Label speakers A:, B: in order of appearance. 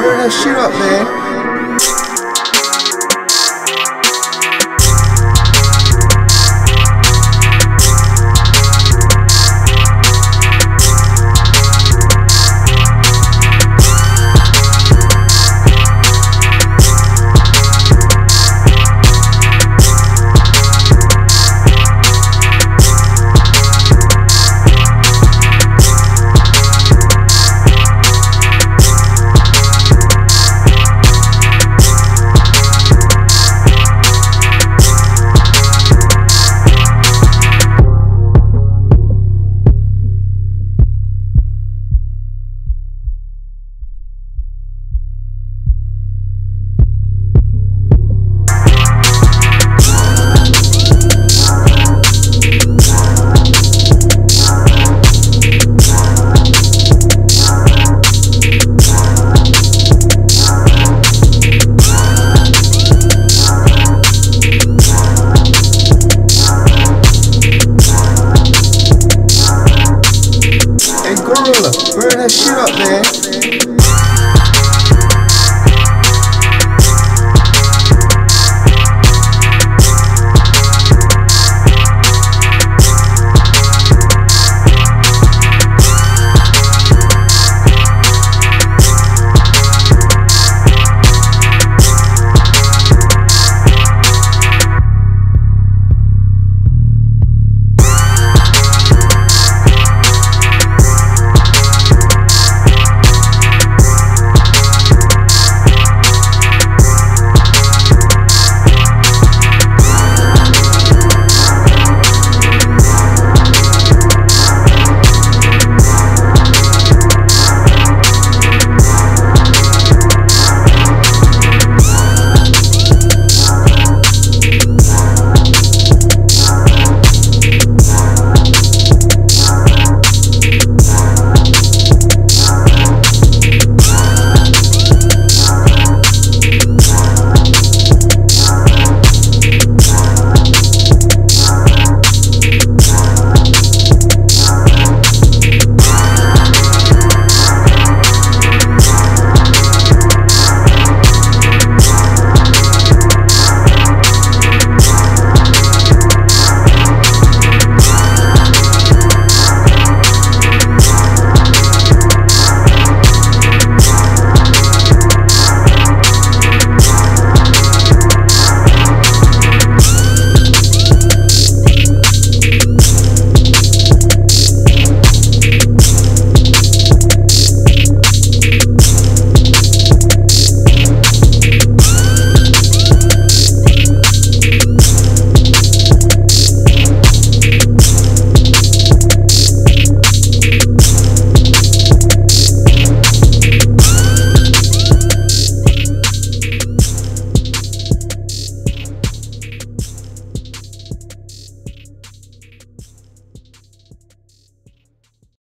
A: Burn that shoot up, man. gorilla. Burn that shit up, man.